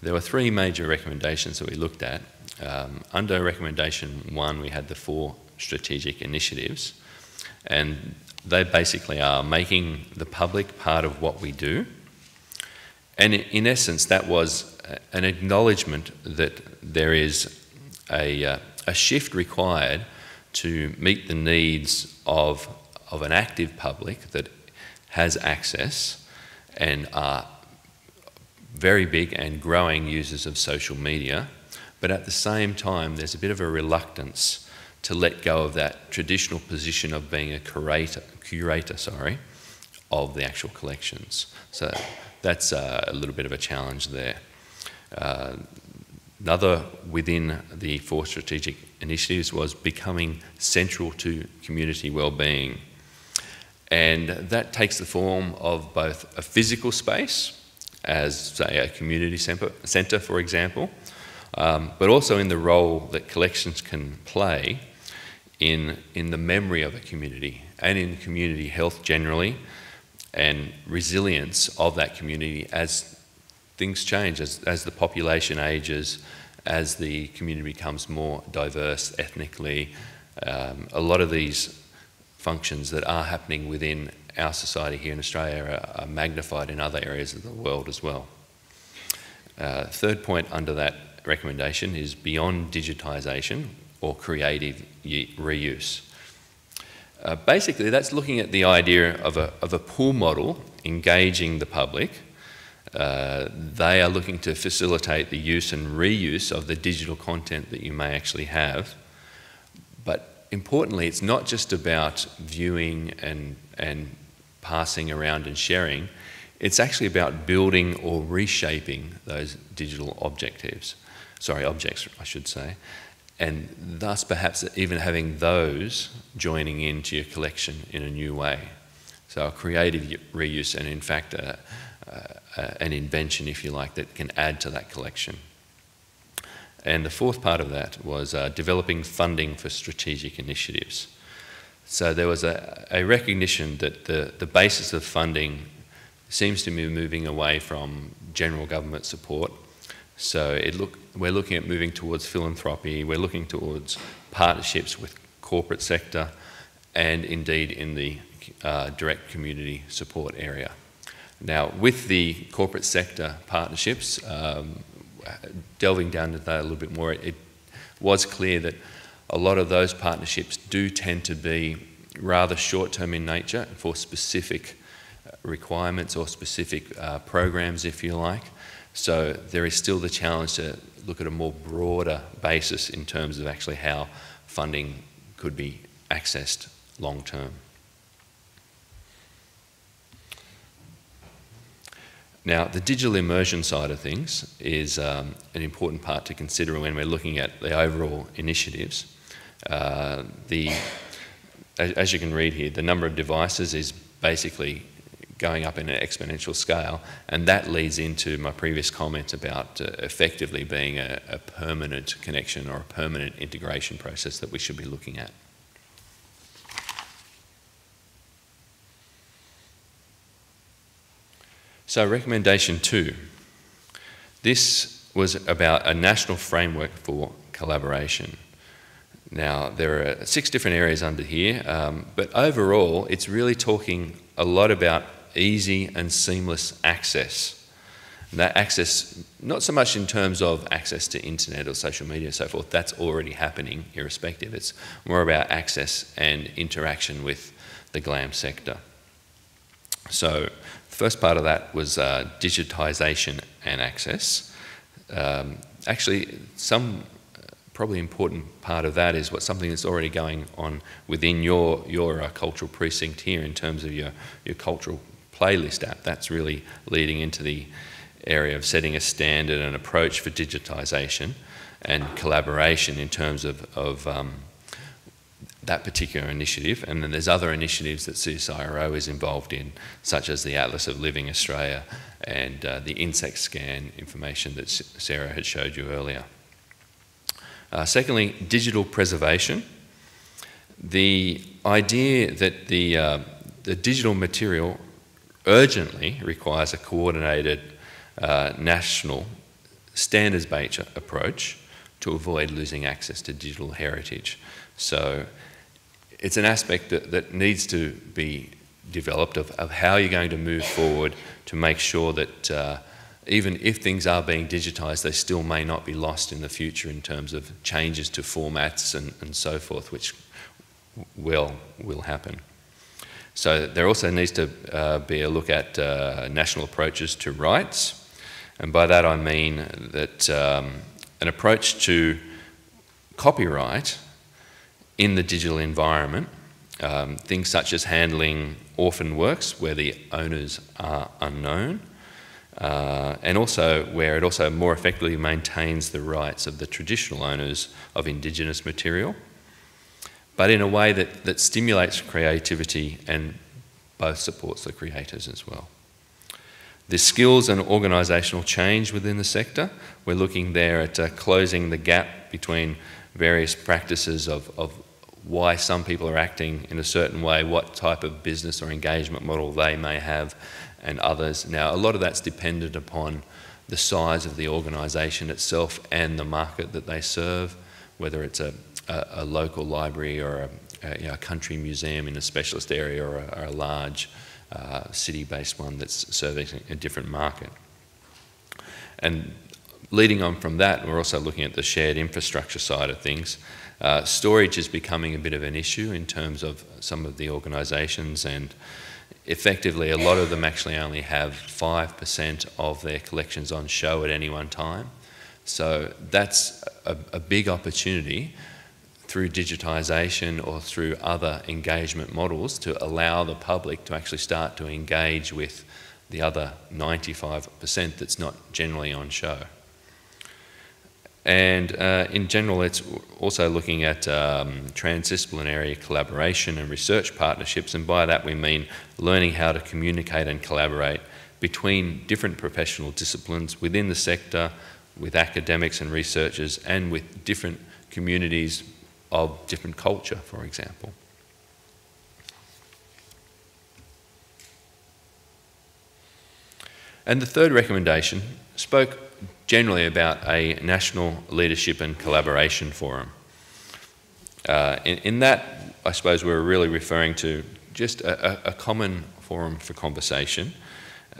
there were three major recommendations that we looked at. Um, under recommendation one, we had the four strategic initiatives, and they basically are making the public part of what we do. And in essence, that was an acknowledgement that there is a, uh, a shift required to meet the needs of, of an active public that has access and are very big and growing users of social media. But at the same time, there's a bit of a reluctance to let go of that traditional position of being a curator, curator sorry, of the actual collections. So that's uh, a little bit of a challenge there. Uh, another within the four strategic initiatives was becoming central to community well-being. And that takes the form of both a physical space, as say a community centre, for example, um, but also in the role that collections can play in, in the memory of a community and in community health generally and resilience of that community as things change, as, as the population ages, as the community becomes more diverse ethnically. Um, a lot of these functions that are happening within our society here in Australia are, are magnified in other areas of the world as well. Uh, third point under that recommendation is beyond digitisation, or creative reuse. Uh, basically, that's looking at the idea of a, of a pull model engaging the public. Uh, they are looking to facilitate the use and reuse of the digital content that you may actually have. But importantly, it's not just about viewing and, and passing around and sharing, it's actually about building or reshaping those digital objectives. Sorry, objects, I should say and thus perhaps even having those joining into your collection in a new way. So a creative reuse and in fact a, a, an invention, if you like, that can add to that collection. And the fourth part of that was uh, developing funding for strategic initiatives. So there was a, a recognition that the, the basis of funding seems to be moving away from general government support so look, we're looking at moving towards philanthropy, we're looking towards partnerships with corporate sector and indeed in the uh, direct community support area. Now, with the corporate sector partnerships, um, delving down into that a little bit more, it was clear that a lot of those partnerships do tend to be rather short-term in nature for specific requirements or specific uh, programs, if you like. So there is still the challenge to look at a more broader basis in terms of actually how funding could be accessed long term. Now, the digital immersion side of things is um, an important part to consider when we're looking at the overall initiatives. Uh, the, as you can read here, the number of devices is basically going up in an exponential scale. And that leads into my previous comment about uh, effectively being a, a permanent connection or a permanent integration process that we should be looking at. So, recommendation two. This was about a national framework for collaboration. Now, there are six different areas under here, um, but overall, it's really talking a lot about easy and seamless access. And that access, not so much in terms of access to internet or social media and so forth, that's already happening irrespective. It's more about access and interaction with the GLAM sector. So, the first part of that was uh, digitisation and access. Um, actually, some probably important part of that is what something that's already going on within your your uh, cultural precinct here in terms of your your cultural playlist app. That's really leading into the area of setting a standard and approach for digitisation and collaboration in terms of, of um, that particular initiative. And then there's other initiatives that CSIRO is involved in, such as the Atlas of Living Australia and uh, the insect scan information that Sara had showed you earlier. Uh, secondly, digital preservation. The idea that the, uh, the digital material urgently requires a coordinated uh, national standards-based approach to avoid losing access to digital heritage. So it's an aspect that, that needs to be developed of, of how you're going to move forward to make sure that uh, even if things are being digitised, they still may not be lost in the future in terms of changes to formats and, and so forth, which will, will happen. So there also needs to uh, be a look at uh, national approaches to rights. And by that I mean that um, an approach to copyright in the digital environment, um, things such as handling orphan works where the owners are unknown, uh, and also where it also more effectively maintains the rights of the traditional owners of Indigenous material, but in a way that, that stimulates creativity and both supports the creators as well. The skills and organisational change within the sector, we're looking there at uh, closing the gap between various practices of, of why some people are acting in a certain way, what type of business or engagement model they may have, and others. Now, a lot of that's dependent upon the size of the organisation itself and the market that they serve, whether it's a, a, a local library or a, a you know, country museum in a specialist area or a, or a large uh, city-based one that's serving a different market. And leading on from that, we're also looking at the shared infrastructure side of things. Uh, storage is becoming a bit of an issue in terms of some of the organisations and effectively a lot of them actually only have 5% of their collections on show at any one time. So that's a, a big opportunity through digitisation or through other engagement models to allow the public to actually start to engage with the other 95% that's not generally on show. And uh, in general, it's also looking at um, transdisciplinary collaboration and research partnerships, and by that we mean learning how to communicate and collaborate between different professional disciplines within the sector, with academics and researchers, and with different communities of different culture, for example. And the third recommendation spoke generally about a national leadership and collaboration forum. Uh, in, in, that, I suppose we're really referring to just a, a, common forum for conversation.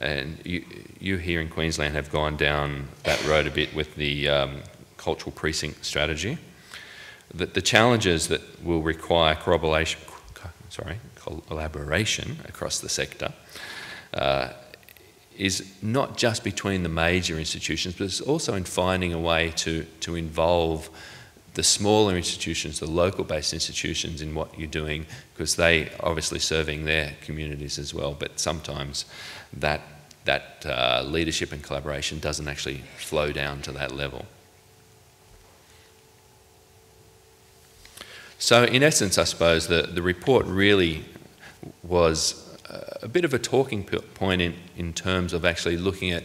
And you, you, here in Queensland have gone down that road a bit with the um, cultural precinct strategy that the challenges that will require corroboration, sorry, collaboration across the sector uh, is not just between the major institutions, but it's also in finding a way to, to involve the smaller institutions, the local based institutions in what you're doing, because they obviously serving their communities as well, but sometimes that, that uh, leadership and collaboration doesn't actually flow down to that level. So, in essence, I suppose the, the report really was a bit of a talking point in, in terms of actually looking at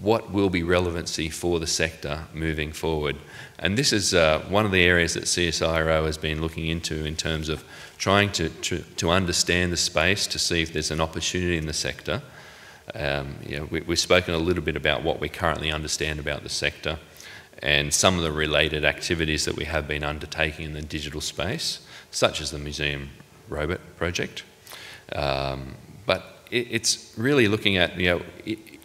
what will be relevancy for the sector moving forward. And this is uh, one of the areas that CSIRO has been looking into in terms of trying to, to, to understand the space to see if there's an opportunity in the sector. Um, you know, we, we've spoken a little bit about what we currently understand about the sector and some of the related activities that we have been undertaking in the digital space, such as the Museum Robot Project. Um, but it, it's really looking at, you know,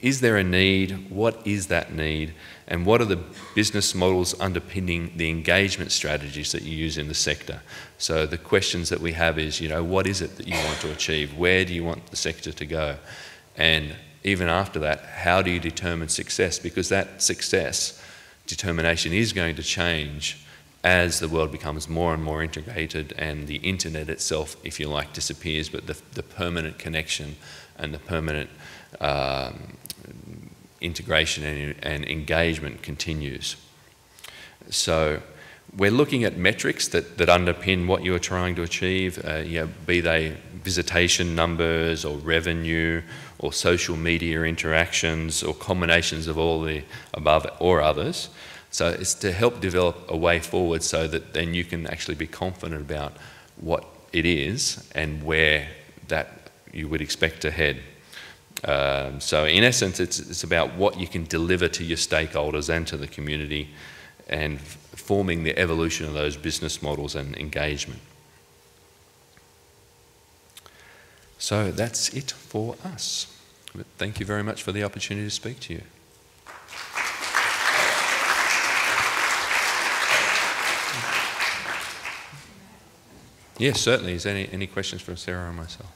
is there a need? What is that need? And what are the business models underpinning the engagement strategies that you use in the sector? So the questions that we have is, you know, what is it that you want to achieve? Where do you want the sector to go? And even after that, how do you determine success? Because that success determination is going to change as the world becomes more and more integrated and the internet itself, if you like, disappears, but the, the permanent connection and the permanent um, integration and, and engagement continues. So we're looking at metrics that, that underpin what you're trying to achieve, uh, you know, be they visitation numbers or revenue or social media interactions or combinations of all the above or others. So it's to help develop a way forward so that then you can actually be confident about what it is and where that you would expect to head. Um, so in essence, it's, it's about what you can deliver to your stakeholders and to the community and forming the evolution of those business models and engagement. So that's it for us. Thank you very much for the opportunity to speak to you. Yes, certainly. Is there any, any questions from Sara or myself?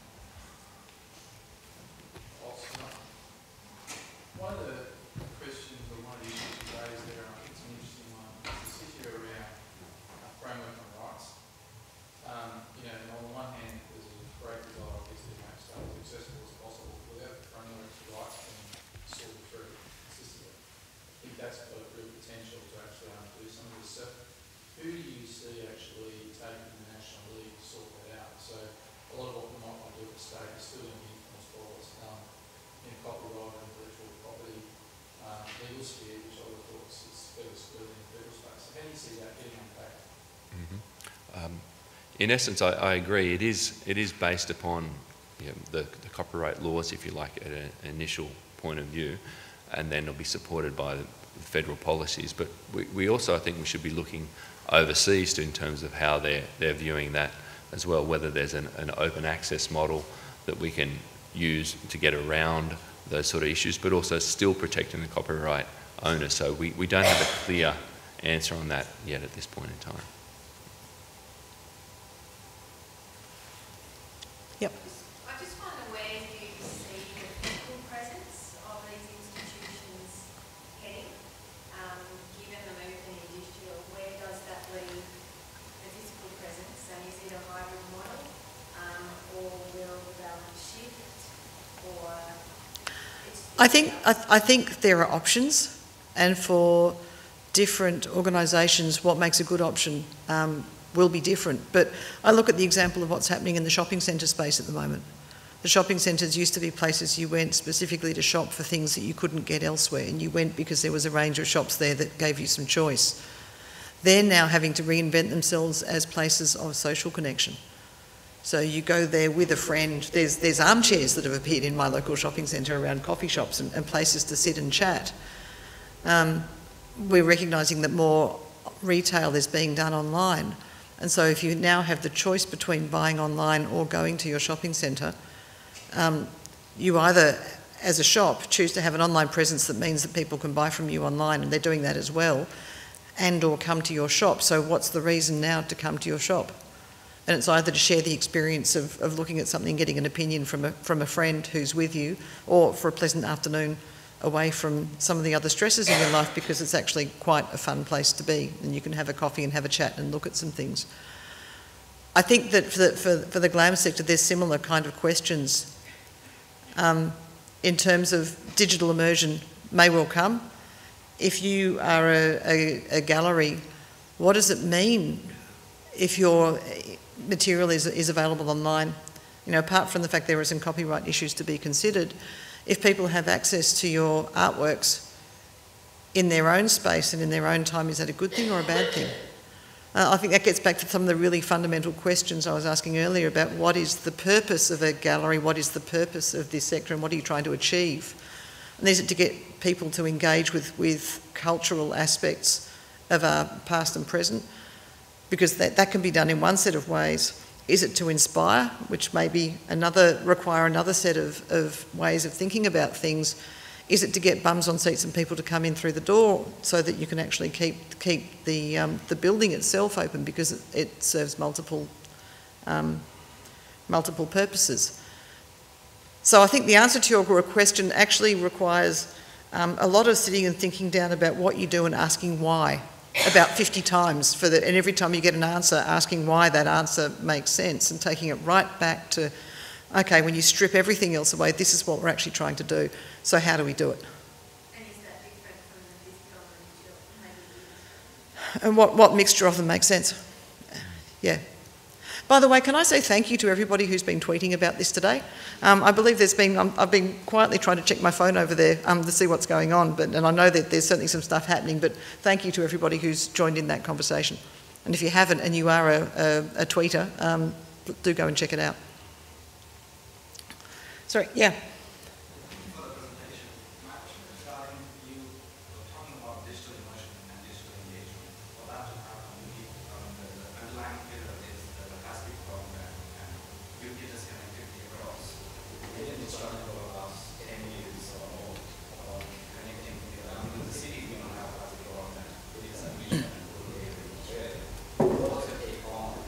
In essence, I, I, agree. It is, it is based upon you know, the, the, copyright laws, if you like, at an initial point of view, and then it'll be supported by the federal policies. But we, we also, I think, we should be looking overseas in terms of how they're, they're viewing that as well, whether there's an, an open access model that we can use to get around those sort of issues, but also still protecting the copyright owner. So we, we don't have a clear answer on that yet at this point in time. Yep. I just wonder where do you see the physical presence of these institutions heading, um, given the movement in digital, where does that leave the physical presence? And is it a hybrid model, um, or will the balance shift, or? I think, I, I think there are options, and for different organisations, what makes a good option um, will be different. But I look at the example of what's happening in the shopping centre space at the moment. The shopping centres used to be places you went specifically to shop for things that you couldn't get elsewhere, and you went because there was a range of shops there that gave you some choice. They're now having to reinvent themselves as places of social connection. So you go there with a friend. There's, there's armchairs that have appeared in my local shopping centre around coffee shops and, and places to sit and chat. Um, we're recognising that more retail is being done online. And so if you now have the choice between buying online or going to your shopping centre, um, you either, as a shop, choose to have an online presence that means that people can buy from you online, and they're doing that as well, and or come to your shop. So what's the reason now to come to your shop? And it's either to share the experience of, of looking at something, getting an opinion from a, from a friend who's with you, or for a pleasant afternoon away from some of the other stresses in your life because it's actually quite a fun place to be and you can have a coffee and have a chat and look at some things. I think that for the, for, for the glam sector, there's similar kind of questions um, in terms of digital immersion may well come. If you are a, a, a gallery, what does it mean if your material is, is available online? You know, apart from the fact there are some copyright issues to be considered, if people have access to your artworks in their own space and in their own time, is that a good thing or a bad thing? Uh, I think that gets back to some of the really fundamental questions I was asking earlier about what is the purpose of a gallery, what is the purpose of this sector, and what are you trying to achieve? And is it to get people to engage with, with cultural aspects of our past and present? Because that, that can be done in one set of ways. Is it to inspire, which may be another require another set of, of ways of thinking about things? Is it to get bums on seats and people to come in through the door so that you can actually keep keep the um, the building itself open because it, it serves multiple um, multiple purposes? So I think the answer to your question actually requires um, a lot of sitting and thinking down about what you do and asking why. About 50 times for the, and every time you get an answer asking why that answer makes sense and taking it right back to, okay, when you strip everything else away, this is what we're actually trying to do. So how do we do it? And is that different from the digital and digital? Maybe And what, what mixture of them makes sense? Yeah. By the way, can I say thank you to everybody who's been tweeting about this today? Um, I believe there's been, um, I've been quietly trying to check my phone over there um, to see what's going on, but, and I know that there's certainly some stuff happening, but thank you to everybody who's joined in that conversation. And if you haven't and you are a, a, a tweeter, um, do go and check it out. Sorry, yeah. for the presentation. My question is regarding you were talking about digital immersion and digital engagement. For that to happen, you need, um, the, the underlying pillar is the, the HASP program and you get this connectivity across. Maybe it's running over the last ten years or more about connecting together. I mean, in the city, we don't have HASP broadband. It is a mission and rural areas. Where what's your take on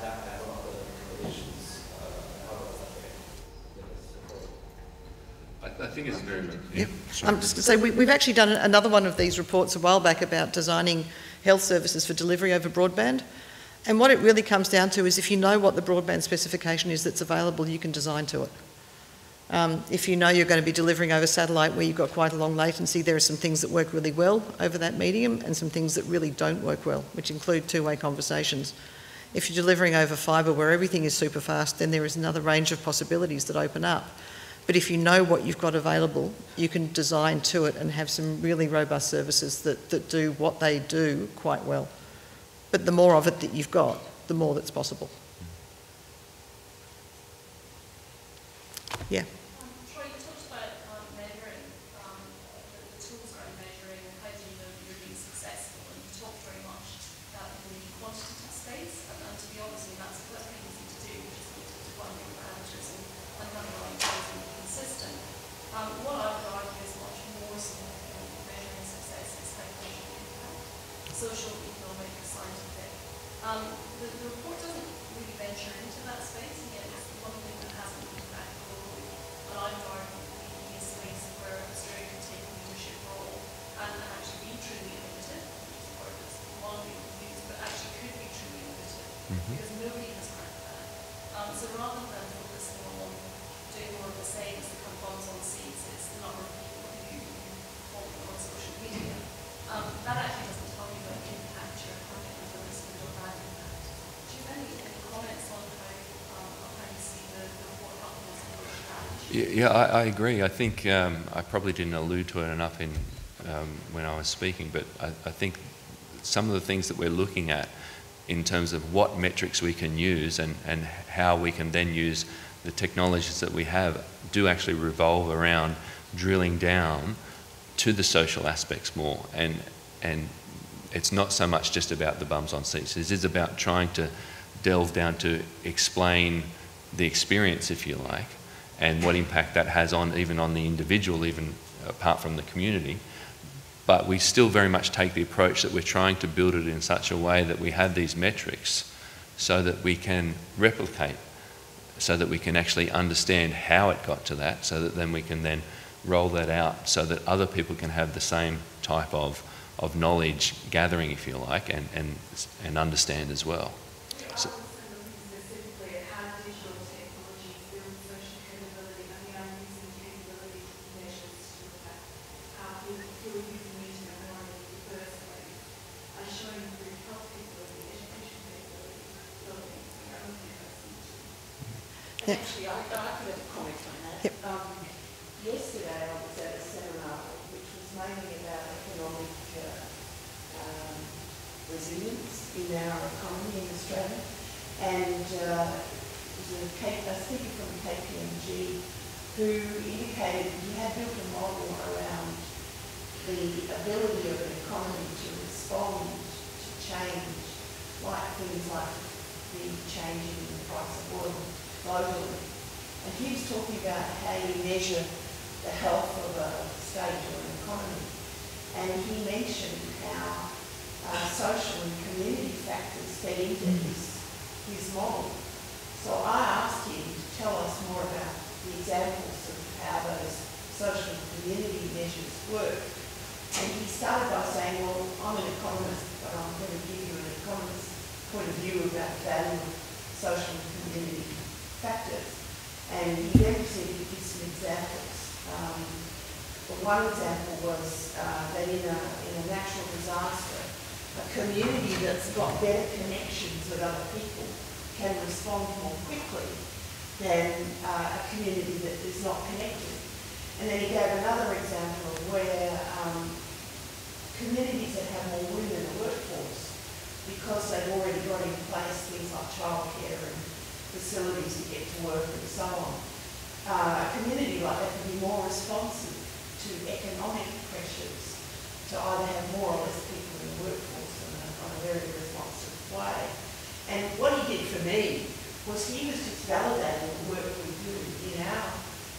that as one of the recommendations? Uh, how does that fit? I, I think it's very much. Yep. Say, we, we've actually done another one of these reports a while back about designing health services for delivery over broadband. And what it really comes down to is if you know what the broadband specification is that's available, you can design to it. Um, if you know you're going to be delivering over satellite where you've got quite a long latency, there are some things that work really well over that medium and some things that really don't work well, which include two-way conversations. If you're delivering over fibre where everything is super fast, then there is another range of possibilities that open up. But if you know what you've got available, you can design to it and have some really robust services that, that do what they do quite well. But the more of it that you've got, the more that's possible. Yeah. Um, Troy, you talked about um, measuring, um, the, the tools around measuring and how do you know you're being successful, and you talked very much about the quantitative space, and, and to be honest, with you, that's, that's pretty easy to do, you just need to define your parameters and, and underlying things and be consistent. Um, what I would argue is much more significant in measuring success is how you measure impact, social, economic, scientific. Um, the, the report doesn't really venture into that space, and yet it's the one thing that hasn't been back globally. And I would argue that the a space where Australia can take a leadership role and, and actually be truly innovative, which is a word that's widely used, but actually could be truly innovative, because nobody has cracked that. Um, so rather than focusing on doing more of the same as the kind of bums on seats, it's the number of people who, who follow you on social media. Um, that actually doesn't tell you about impact you're having, whether it's good or bad impact. Do you have any, any comments on how, um, on how you see the, the report helping us approach that issue? Yeah, I, I agree. I think um, I probably didn't allude to it enough in um, when I was speaking, but I, I think some of the things that we're looking at in terms of what metrics we can use and, and how we can then use the technologies that we have do actually revolve around drilling down to the social aspects more and and it's not so much just about the bums on seats. This is about trying to delve down to explain the experience, if you like, and what impact that has on even on the individual, even apart from the community. But we still very much take the approach that we're trying to build it in such a way that we have these metrics so that we can replicate, so that we can actually understand how it got to that, so that then we can then roll that out so that other people can have the same type of, of knowledge gathering, if you like, and, and, and understand as well. So, specifically at how digital technologies build social credibility. I mean, I'm using capability measures to look at how people feel using the internet more in the first place. I'm showing through health capability, education capability, building, I don't think that's Yeah. Actually, I, I could have a comment on that. Yep. Um, yesterday I was at a seminar which was mainly about economic uh, um, resilience in our economy in Australia. And uh, it was a, K, a speaker from KPMG who indicated he had built a model around the ability of an economy to respond to change, like things like the changing in the price of oil globally. And he was talking about how you measure the health of a state or an economy. And he mentioned how uh, social and community factors fed into his, his model. So I asked him to tell us more about the examples of how those social and community measures work. And he started by saying, well, I'm an economist, but I'm going to give you an economist point of view about the value of social and community factors. And he then proceeded to give some examples. Um, but one example was uh, that in a, in a natural disaster, a community that's got connections with other people can respond more quickly than uh, a community that is not connected. And then he gave another example where um, communities that have more women in the workforce, because they've already got in place things like childcare and facilities to get to work and so on, uh, a community like that can be more responsive to economic pressures to either have more or less people in the workforce in a, on a very way. And what he did for me was he was just validating the work we do in our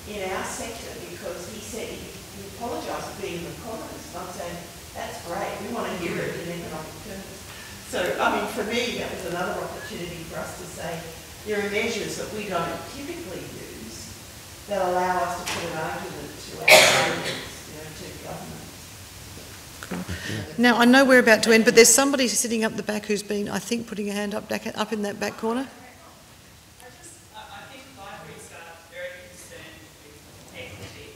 in our sector because he said he, apologised for being an economist. I'm saying that's great. We want to hear it in economic terms. So I mean, for me, that was another opportunity for us to say there are measures that we don't typically use that allow us to put an argument to our arguments, you know, to government. Now, I know we're about to end, but there's somebody sitting up the back who's been, I think, putting a hand up, back, up in that back corner. I just, I, I think libraries are very concerned with equity,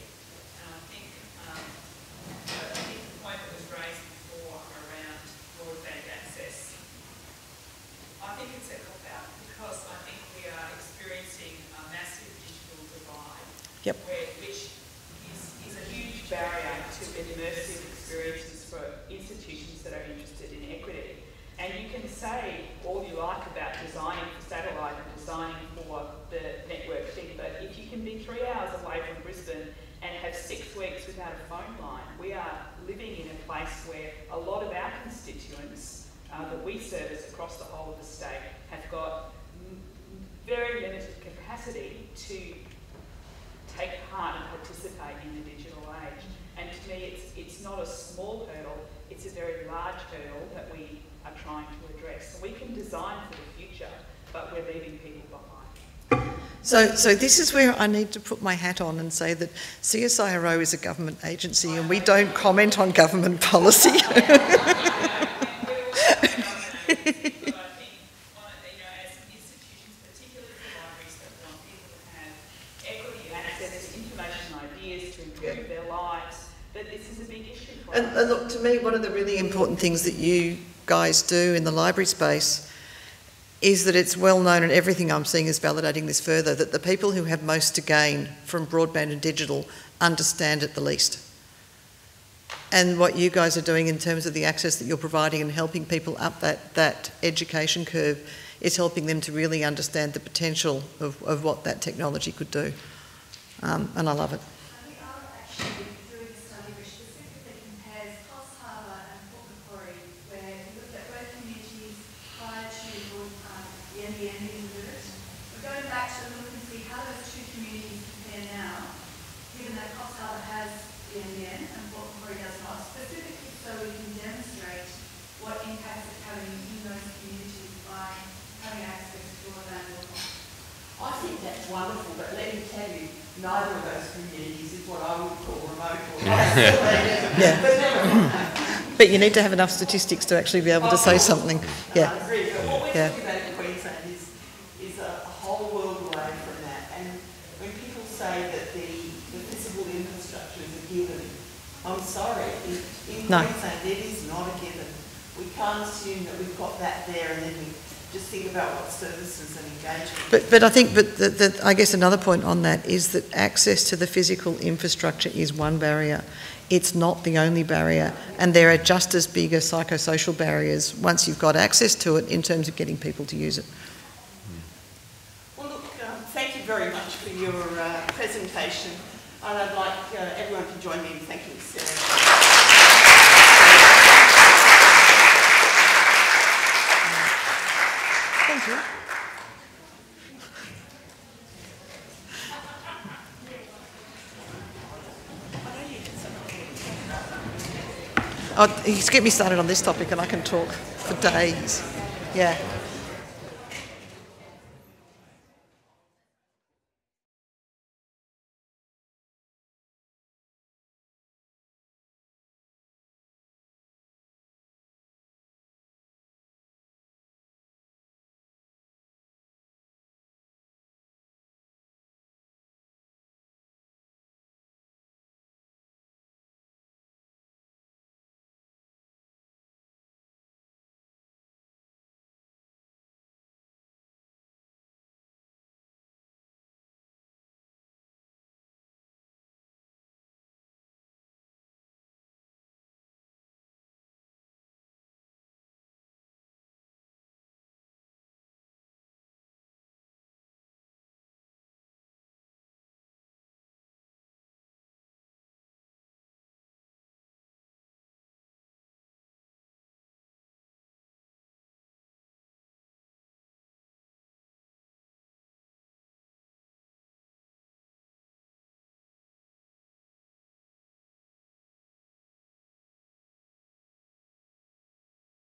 and I think, um, I think the point that was raised before around broadband access, I think it's a cop out because I think we are experiencing a massive digital divide. Yep. Where, which is, is a huge barrier to immersive experiences for institutions that are interested in equity. And you can say all you like about designing for satellite and designing for the network thing, but if you can be three hours away from Brisbane and have six weeks without a phone line, we are living in a place where a lot of our constituents uh, that we service across the whole of the state have got m- very limited capacity to take part and participate in the digital age. And to me, it's, not a small hurdle, it's a very large hurdle that we are trying to address. We can design for the future, but we're leaving people behind. So, so this is where I need to put my hat on and say that CSIRO is a government agency and we don't comment on government policy. But I think, one of the, you know, as institutions, particularly for libraries that want people to have equity and access to information and ideas to improve their lives, that this is a big issue for And, us. and look, to me, one of the really important things that you guys do in the library space is that it's well known, and everything I'm seeing is validating this further, that the people who have most to gain from broadband and digital understand it the least. And what you guys are doing in terms of the access that you're providing and helping people up that, that education curve is helping them to really understand the potential of, of what that technology could do. Um, and I love it. And we are actually doing a study which specifically compares Coffs Harbour and Port Macquarie, where we looked at both communities prior to um, the NBN being delivered. We're going back to look and see how those two communities compare now, given that Coffs Harbour has the NBN and Port Macquarie does not, specifically so we can demonstrate what impacts it's having in those communities by having access to broadband or not. I think that's wonderful, but let me tell you, neither of those communities is what I would call remote or isolated. Yeah. But never mind. But you need to have enough statistics to actually be able to say something. Yeah. I agree, but what we're Yeah. talking about in is, is a, a whole world away from that. And when people say that the, the physical infrastructure is a given, I'm sorry, in, in No. Queensland it is not a given. We can't assume that we've got that there and then we just think about what services and engagement. But, but I think, but the, the, I guess another point on that is that access to the physical infrastructure is one barrier. It's not the only barrier, and there are just as big as psychosocial barriers once you've got access to it in terms of getting people to use it. Well, look, um, thank you very much for your uh, presentation. And I'd like uh, everyone to join me in thanking Sara. Thank you. Oh, you get me started on this topic and I can talk for days. Yeah.